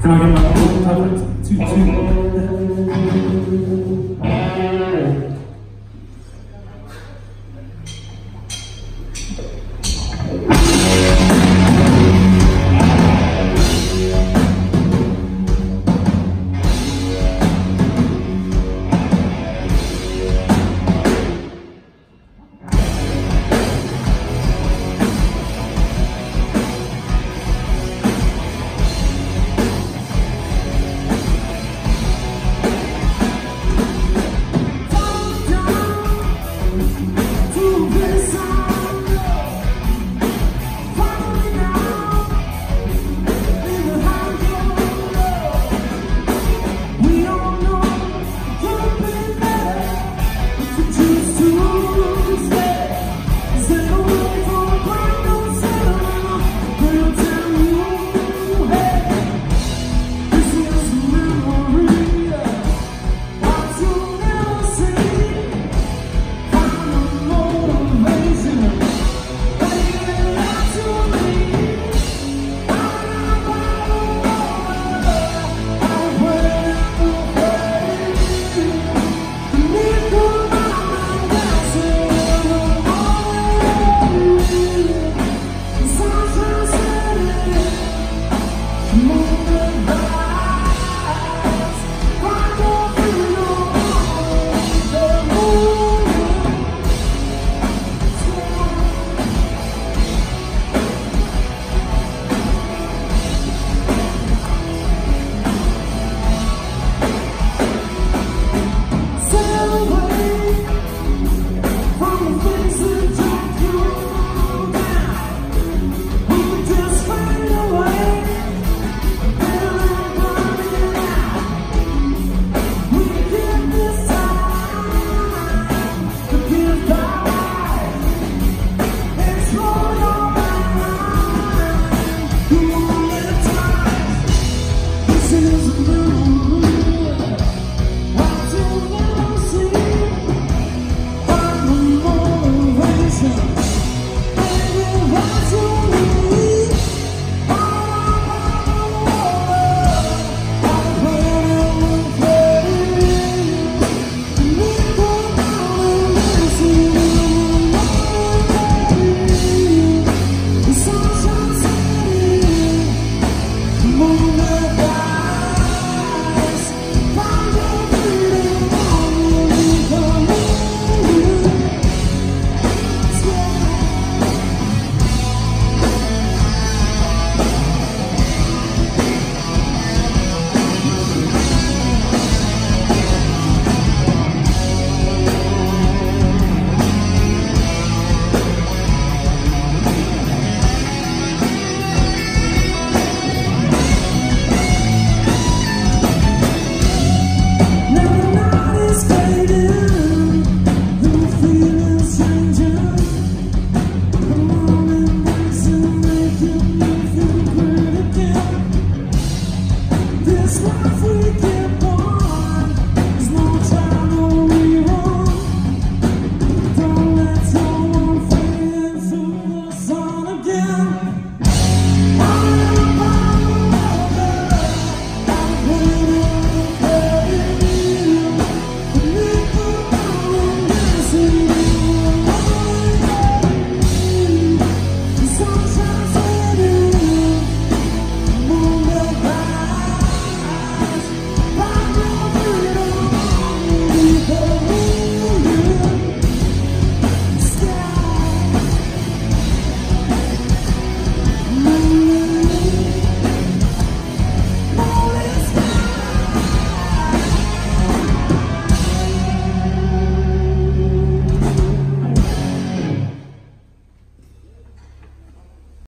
Can I? Two, two.